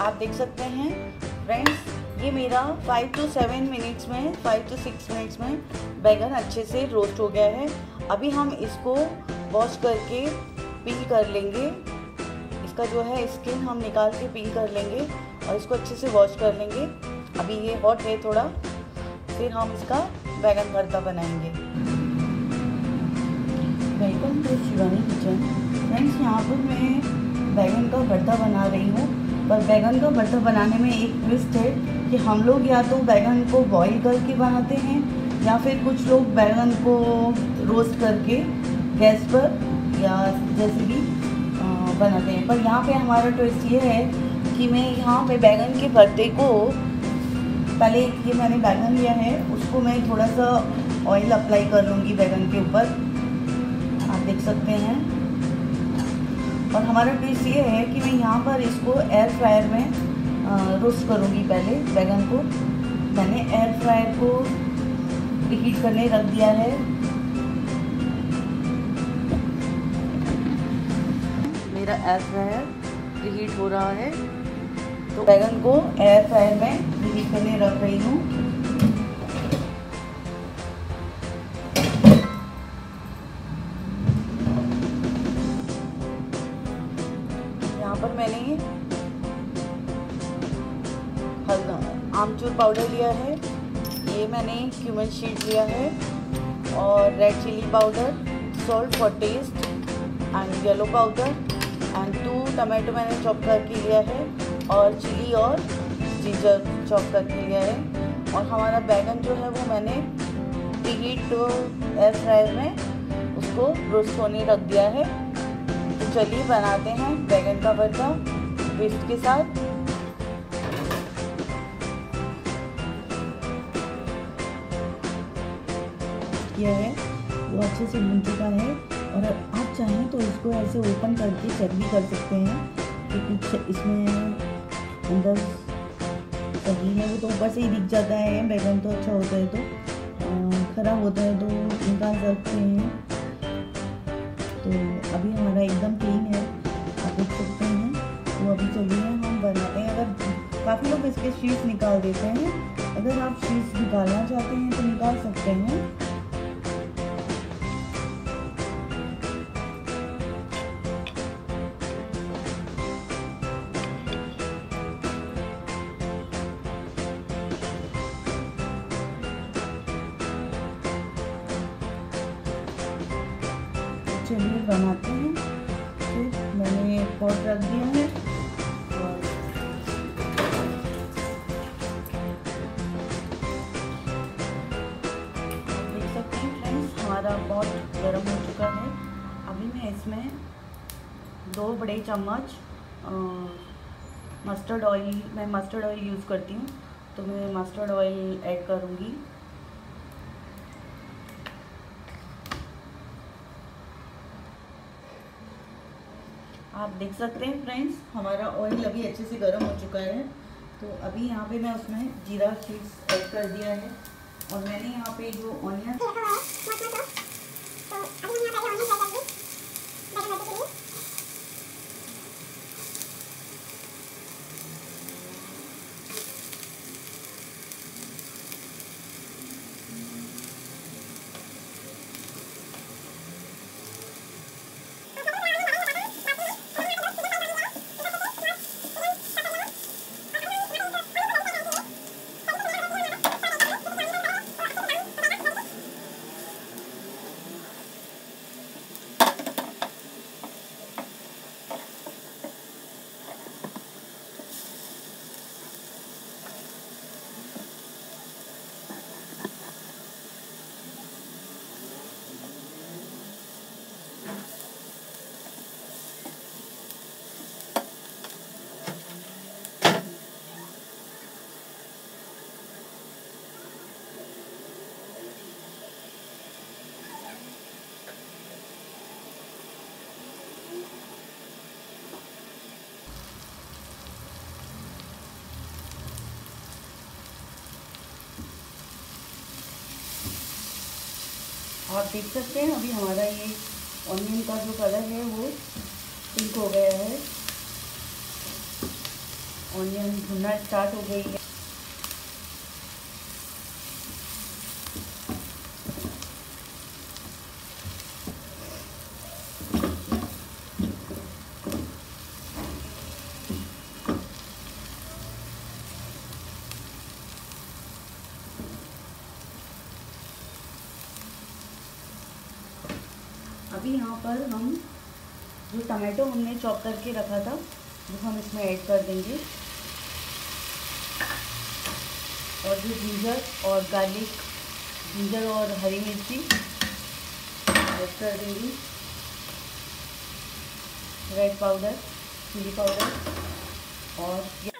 आप देख सकते हैं फ्रेंड्स ये मेरा फाइव टू सेवन मिनट्स में फाइव टू सिक्स मिनट्स में बैगन अच्छे से रोस्ट हो गया है। अभी हम इसको वॉश करके पील कर लेंगे। इसका जो है स्किन हम निकाल के पील कर लेंगे और इसको अच्छे से वॉश कर लेंगे। अभी ये हॉट है थोड़ा, फिर हम इसका बैगन भरता बनाएँगे। Welcome to Shivani kitchen friends यहाँ पर मैं बैगन का भरता बना रही हूँ। पर बैगन का भरता बनाने में एक ट्विस्ट है कि हम लोग या तो बैगन को बॉईल करके बनाते हैं या फिर कुछ लोग बैंगन को रोस्ट करके गैस पर या जैसे भी बनाते हैं। पर यहाँ पे हमारा ट्विस्ट ये है कि मैं यहाँ पे बैंगन के भरते को, पहले ये मैंने बैगन लिया है, उसको मैं थोड़ा सा ऑयल अप्लाई कर लूँगी बैंगन के ऊपर। आप देख सकते हैं। और हमारा ट्विस्ट ये है कि मैं यहाँ पर इसको एयर फ्रायर में रोस्ट करूँगी पहले बैगन को। मैंने एयर फ्रायर को हीट करने रख दिया है। मेरा एयर फ्रायर हीट हो रहा है। तो बैगन को एयर फ्रायर में हीट करने रख रही हूँ। यहाँ पर मैंने हल्दा आमचूर पाउडर लिया है। मैंने क्यूमन शीट लिया है और red chilli powder salt for taste and yellow powder and two tomato मैंने चॉप करके लिया है और चिली और जिंजर चॉप करके लिया है। और हमारा बैगन जो है वो मैंने हीट एयर फ्रायर में उसको रोस्ट होने रख दिया है। तो चलिए बनाते हैं बैगन का भरता ट्विस्ट के साथ। किया है, वो अच्छे से भून चुका है। और आप चाहें तो इसको ऐसे ओपन करके चेक भी कर सकते हैं। कि कुछ इसमें अंदर सही है, वो तो ऊपर से ही दिख जाता है बैगन तो अच्छा होता है तो। ख़राब होता है तो निकाल सकते हैं। तो अभी हमारा एकदम क्लीन है, आप देख सकते हैं। तो अभी चलिए हम बनाते हैं। अगर काफ़ी लोग इसके शीट्स निकाल देते हैं, अगर आप शीट्स निकालना चाहते हैं तो निकाल सकते हैं। चलिए बनाते हैं। फिर मैंने पॉट रख दिया है। देख सकते हैं फ्रेंड्स हमारा पॉट गर्म हो चुका है। अभी मैं इसमें दो बड़े चम्मच मस्टर्ड ऑयल मैं मस्टर्ड ऑयल यूज़ करती हूँ तो मैं मस्टर्ड ऑयल ऐड करूँगी। आप देख सकते हैं फ्रेंड्स हमारा ऑयल अभी अच्छे से गर्म हो चुका है। तो अभी यहाँ पे मैं उसमें जीरा सीड्स ऐड कर दिया है। और मैंने यहाँ पे जो ऑनियन आप देख सकते हैं, अभी हमारा ये ऑनियन का जो कलर है, वो पिंक हो गया है। ऑनियन भुनना स्टार्ट हो गई है अभी यहाँ पर हम जो टमाटो हमने चॉप करके रखा था, वो हम इसमें ऐड कर देंगे। और जो जिंजर और गार्लिक, जिंजर और हरी मिर्ची ऐड कर देंगे। रेड पाउडर चिली पाउडर और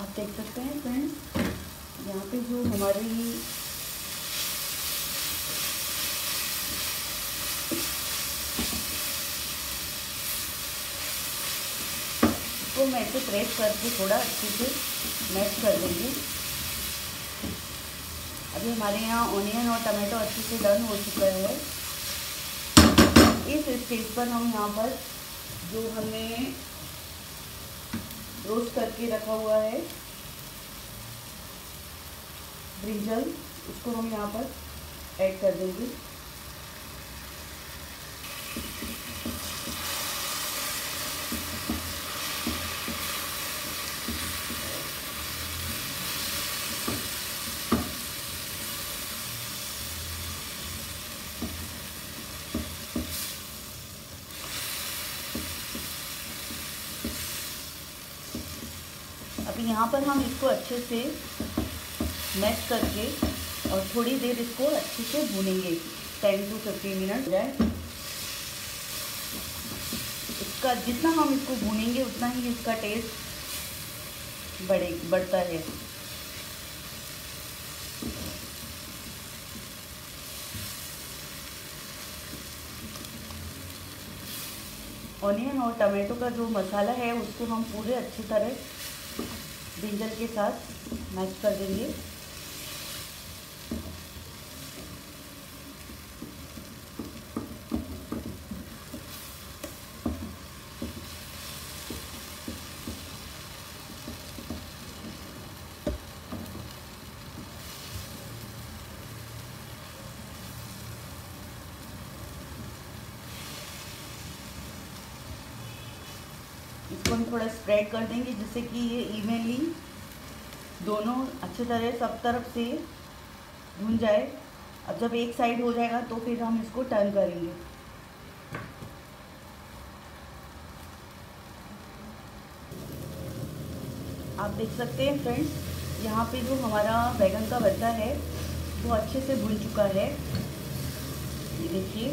आप देख सकते हैं फ्रेंड्स यहाँ पे जो हमारी को मैं इसे प्रेस करके थोड़ा अच्छे से मैश कर देंगे. अभी हमारे यहाँ ऑनियन और टमाटो अच्छे से डन हो चुका है. इस स्टेज पर हम यहाँ पर जो हमने रोस्ट करके रखा हुआ है ब्रिंजल उसको हम यहाँ पर ऐड कर देंगे। अभी यहाँ पर हम इसको अच्छे से मैश करके और थोड़ी देर इसको अच्छे से भूनेंगे। टेन टू फिफ्टीन मिनट जाए इसका जितना हम इसको भूनेंगे, उतना ही इसका टेस्ट बढ़े, बढ़ता है। ऑनियन और टमाटो का जो मसाला है, उसको हम पूरे अच्छी तरह ब्रिंजल के साथ मैच कर देंगे। इसको हम थोड़ा स्प्रेड कर देंगे, जिससे कि ये इवनली दोनों अच्छी तरह सब तरफ़ से भुन जाए। अब जब एक साइड हो जाएगा तो फिर हम इसको टर्न करेंगे। आप देख सकते हैं फ्रेंड्स यहाँ पे जो हमारा बैगन का भरता है, वो अच्छे से भुन चुका है। ये देखिए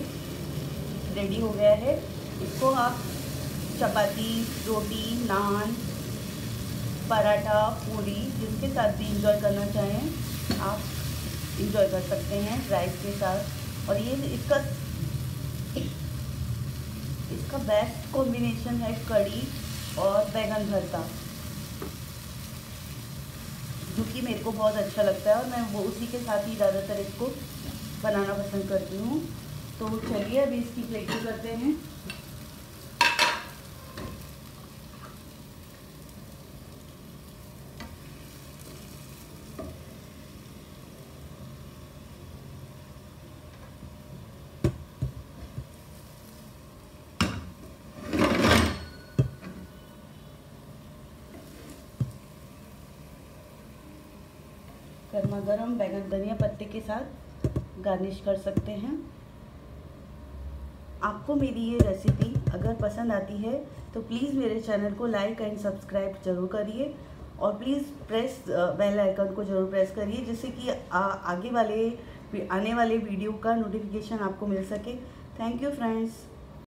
रेडी हो गया है। इसको आप चपाती, रोटी, नान, पराठा, पूरी जिसके साथ भी इंजॉय करना चाहें, आप इंजॉय कर सकते हैं राइस के साथ। और ये इसका इसका बेस्ट कॉम्बिनेशन है कड़ी और बैगन भरता जो कि मेरे को बहुत अच्छा लगता है और मैं वो उसी के साथ ही ज़्यादातर इसको बनाना पसंद करती हूँ। तो चलिए अभी इसकी प्लेटिंग करते हैं। गर्मा गर्म बैगन धनिया पत्ते के साथ गार्निश कर सकते हैं। आपको मेरी ये रेसिपी अगर पसंद आती है तो प्लीज़ मेरे चैनल को लाइक एंड सब्सक्राइब ज़रूर करिए और प्लीज़ प्रेस बेल आइकन को ज़रूर प्रेस करिए, जिससे कि आगे वाले, आने वाले वीडियो का नोटिफिकेशन आपको मिल सके। Thank you friends